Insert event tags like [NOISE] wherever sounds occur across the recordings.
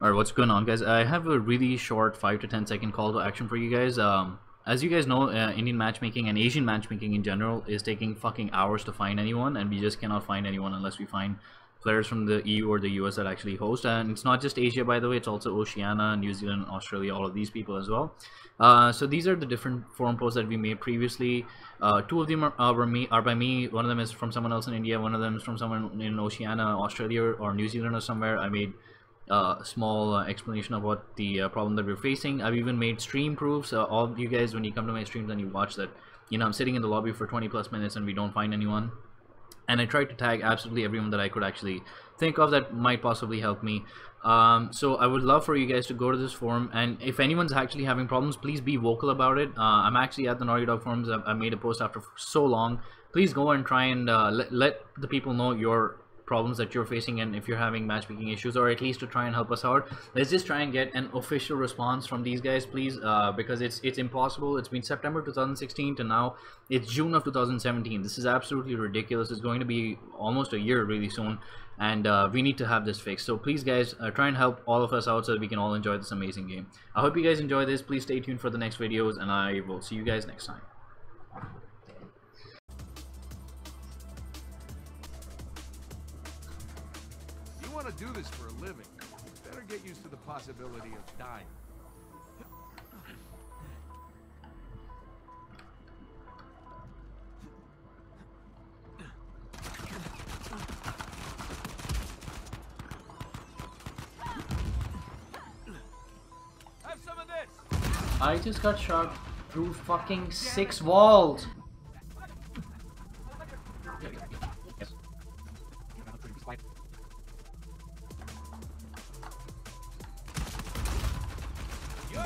Alright, what's going on guys? I have a really short 5 to 10 second call to action for you guys. Um, as you guys know, uh, Indian matchmaking and Asian matchmaking in general is taking fucking hours to find anyone and we just cannot find anyone unless we find players from the EU or the US that actually host. And it's not just Asia by the way, it's also Oceania, New Zealand, Australia, all of these people as well. Uh, so these are the different forum posts that we made previously. Uh, two of them are, are, me, are by me, one of them is from someone else in India, one of them is from someone in Oceania, Australia or New Zealand or somewhere. I made uh, small uh, explanation of what the uh, problem that we're facing. I've even made stream proofs. Uh, all you guys, when you come to my streams and you watch that, you know, I'm sitting in the lobby for 20 plus minutes and we don't find anyone. And I tried to tag absolutely everyone that I could actually think of that might possibly help me. Um, so I would love for you guys to go to this forum and if anyone's actually having problems, please be vocal about it. Uh, I'm actually at the Naughty Dog forums. I, I made a post after so long. Please go and try and uh, let, let the people know your problems that you're facing and if you're having matchmaking issues or at least to try and help us out. Let's just try and get an official response from these guys please uh, because it's it's impossible. It's been September 2016 to now. It's June of 2017 this is absolutely ridiculous. It's going to be almost a year really soon and uh, we need to have this fixed. So please guys uh, try and help all of us out so that we can all enjoy this amazing game. I hope you guys enjoy this. Please stay tuned for the next videos and I will see you guys next time want to do this for a living, better get used to the possibility of dying. I just got shot through fucking six walls.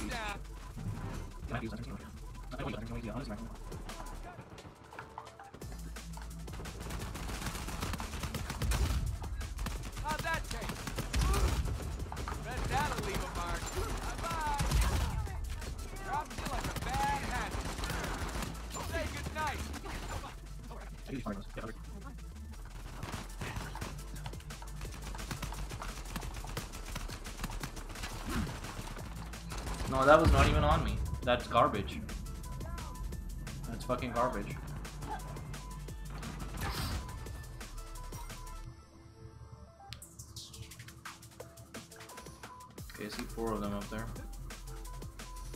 Might be used under team right now. I don't know what you're doing, honestly. No, that was not even on me. That's garbage. That's fucking garbage. Okay, I see four of them up there.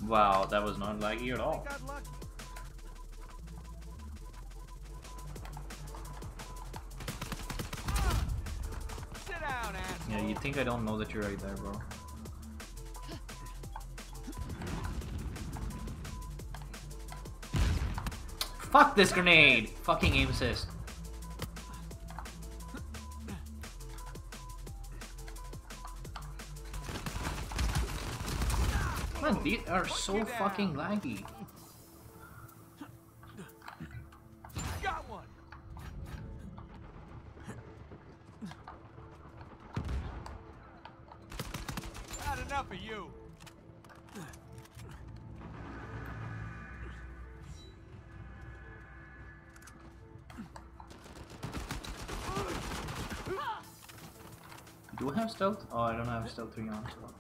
Wow, that was not laggy at all. Yeah, you think I don't know that you're right there, bro. Fuck this grenade! Fucking aim assist. Man, these are so fucking laggy. Got one. Enough of you. Have stealth? Oh, I don't have stealth 3 on, so...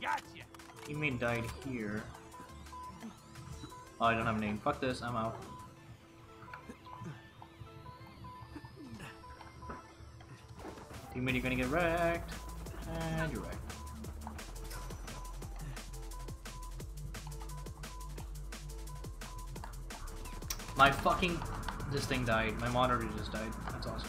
Gotcha. Teammate died here. Oh, I don't have a name. Fuck this, I'm out. Teammate, you're gonna get wrecked. And you're wrecked. My fucking... This thing died. My monitor just died. That's awesome.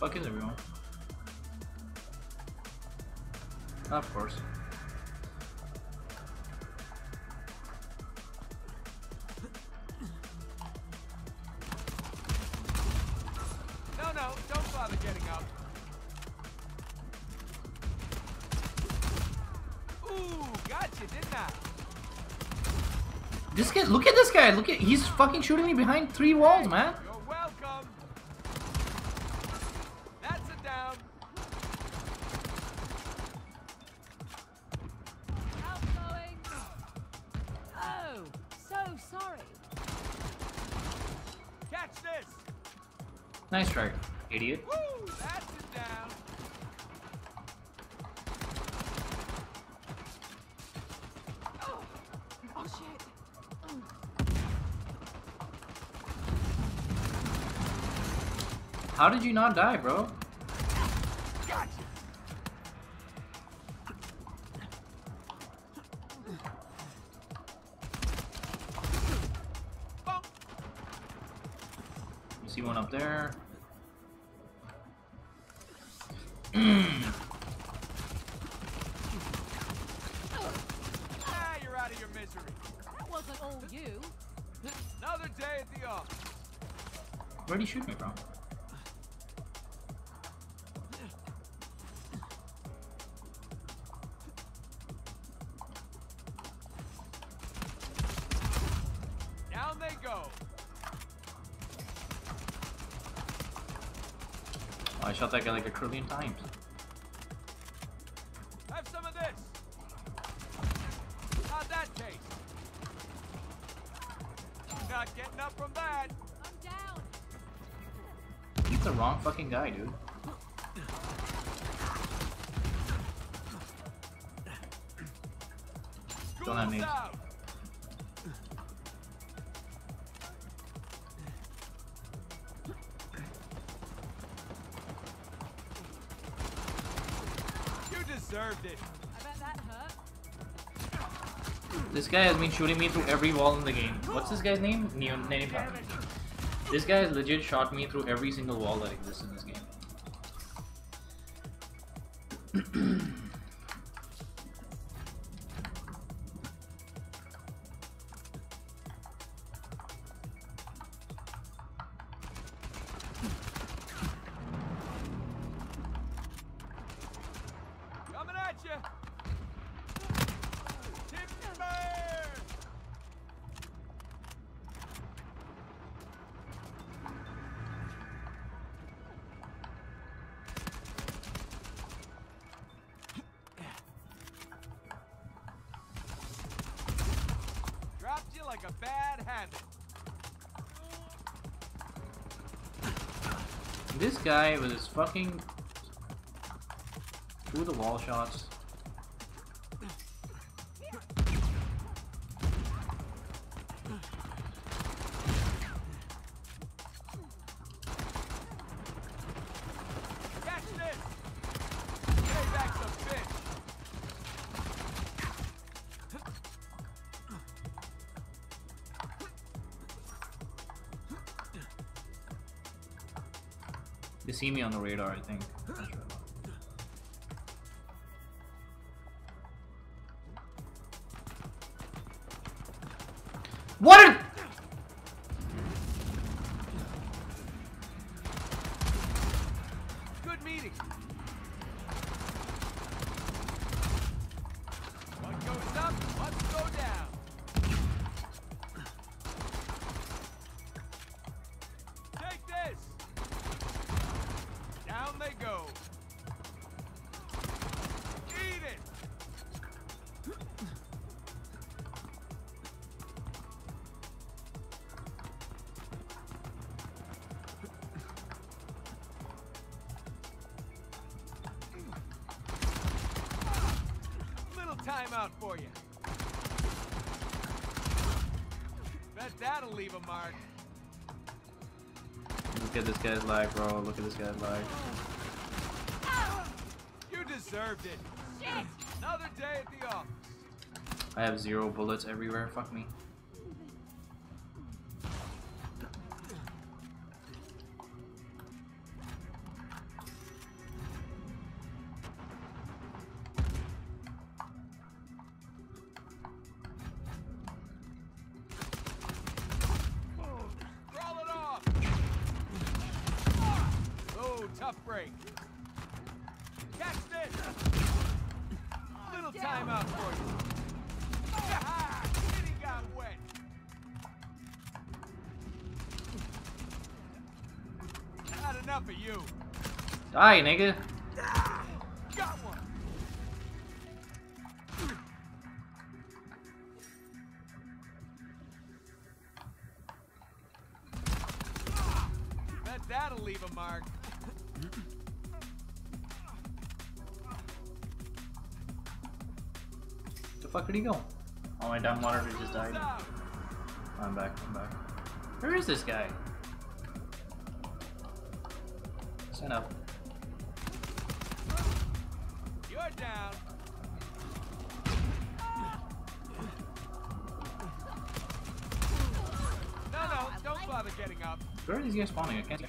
Fuck is everyone? Of course. No, no, don't bother getting up. Ooh, gotcha, didn't I? This guy, look at this guy. Look at, he's fucking shooting me behind three walls, man. Sorry. Catch this. Nice try, idiot. Woo, that's a down. Oh, oh shit. How did you not die, bro? See one up there. Ah, you're out of your misery. That wasn't all you. Another day at the office. Where'd he shoot me from? Down they go. I shot that guy like a trillion times. Have some of this. How'd that taste? Not getting up from that. I'm down. He's the wrong fucking guy, dude. Don't have School's This guy has been shooting me through every wall in the game. What's this guy's name? Neo Name This guy has legit shot me through every single wall that exists in this game. [CLEARS THROAT] like a bad habit. This guy with his fucking through the wall shots. They see me on the radar, I think. Timeout for you. Bet that'll leave a mark. Look at this guy's lag, bro. Look at this guy's lag. You deserved it. Shit. Another day at the office. I have zero bullets everywhere. Fuck me. Break. Catch this! Little timeout for you. Ah, Kitty got wet. Not enough of you. Die, nigga. Got one. Fuck did he go? Oh, my damn monitor just died. I'm back, I'm back. Where is this guy? Sign up. You're down. No, no, don't bother getting up. Where are these guys spawning? I can't see.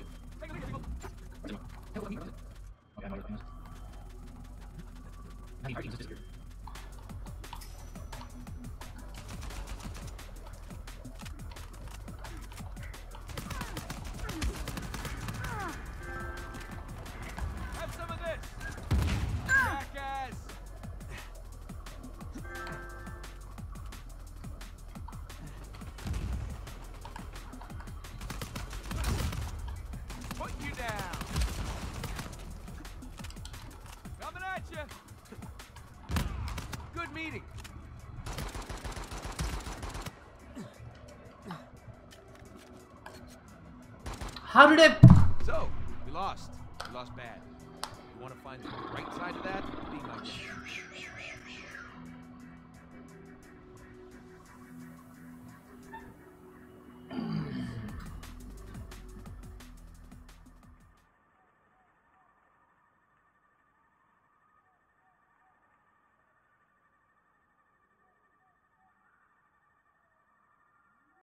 Okay, How did I... So, we lost. We lost bad. You want to find the right side of that? Be my guest.